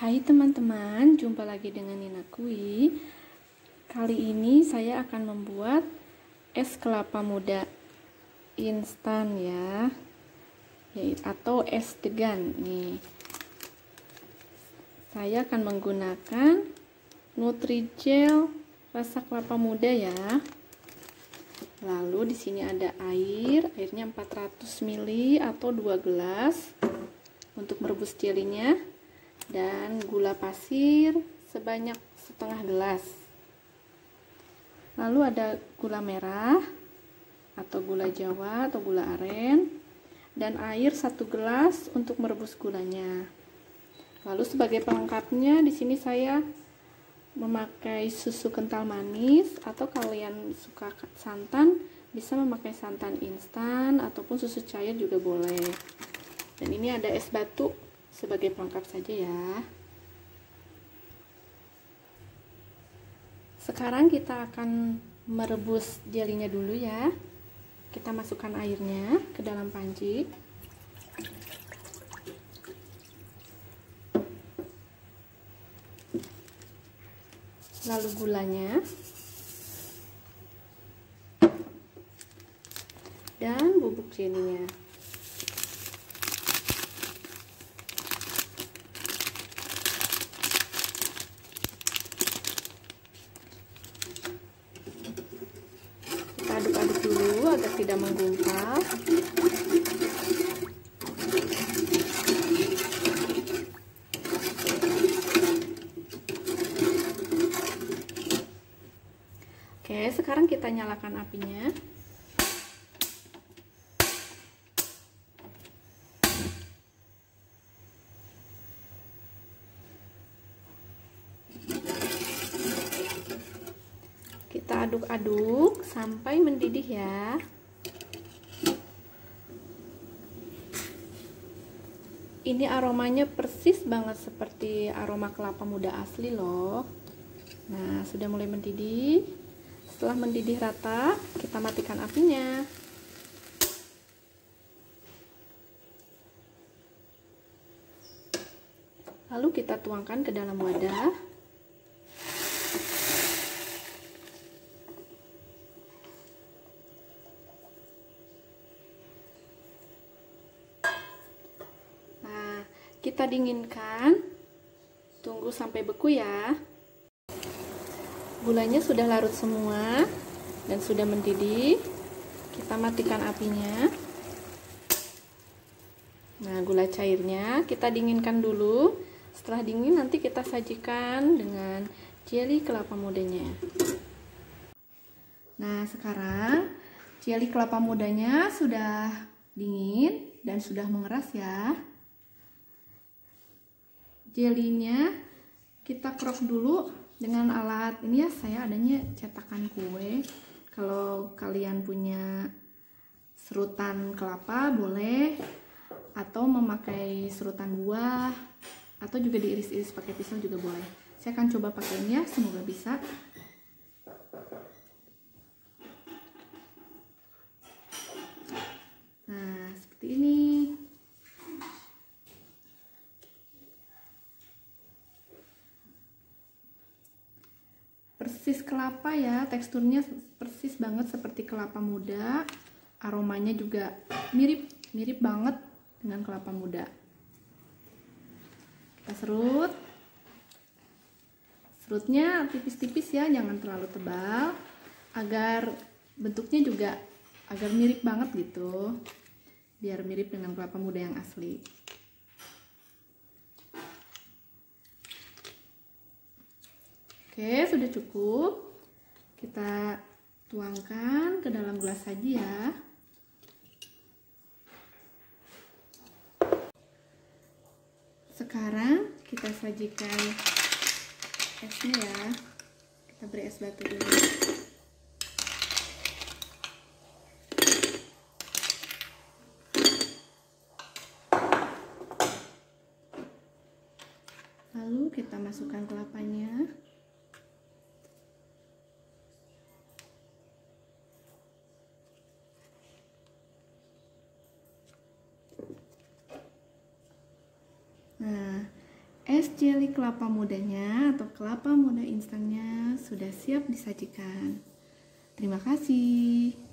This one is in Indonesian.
Hai teman-teman, jumpa lagi dengan Nina Kui. Kali ini saya akan membuat es kelapa muda instan ya, atau es degan nih. Saya akan menggunakan Nutrijel rasa kelapa muda ya. Lalu di sini ada air, airnya 400 ml atau 2 gelas untuk merebus jelinya dan gula pasir sebanyak setengah gelas. Lalu ada gula merah atau gula jawa atau gula aren dan air satu gelas untuk merebus gulanya. Lalu sebagai pelengkapnya di sini saya memakai susu kental manis atau kalian suka santan bisa memakai santan instan ataupun susu cair juga boleh dan ini ada es batu sebagai pelengkap saja ya. Sekarang kita akan merebus jelinya dulu ya. Kita masukkan airnya ke dalam panci. Lalu gulanya. Dan bubuk jelinya aduk-aduk dulu agar tidak menggumpal Oke, sekarang kita nyalakan apinya. Kita aduk-aduk sampai mendidih ya. Ini aromanya persis banget seperti aroma kelapa muda asli loh. Nah, sudah mulai mendidih. Setelah mendidih rata, kita matikan apinya. Lalu kita tuangkan ke dalam wadah. Nah, kita dinginkan. Tunggu sampai beku ya. Gulanya sudah larut semua dan sudah mendidih. Kita matikan apinya. Nah gula cairnya kita dinginkan dulu. Setelah dingin nanti kita sajikan dengan jelly kelapa mudanya. Nah sekarang jelly kelapa mudanya sudah dingin dan sudah mengeras ya jelinya kita krok dulu dengan alat. Ini ya saya adanya cetakan kue. Kalau kalian punya serutan kelapa boleh. Atau memakai serutan buah. Atau juga diiris-iris pakai pisau juga boleh. Saya akan coba pakai ini ya semoga bisa nah seperti ini persis kelapa ya teksturnya persis banget seperti kelapa muda. Aromanya juga mirip mirip banget dengan kelapa muda. Kita serut. Serutnya tipis-tipis ya jangan terlalu tebal. Agar bentuknya juga agar mirip banget gitu. Biar mirip dengan kelapa muda yang asli Oke, sudah cukup. Kita tuangkan ke dalam gelas saja ya. Sekarang kita sajikan esnya ya. Kita beri es batu dulu. Lalu kita masukkan kelapanya. Es jeli kelapa mudanya atau kelapa muda instannya sudah siap disajikan. Terima kasih.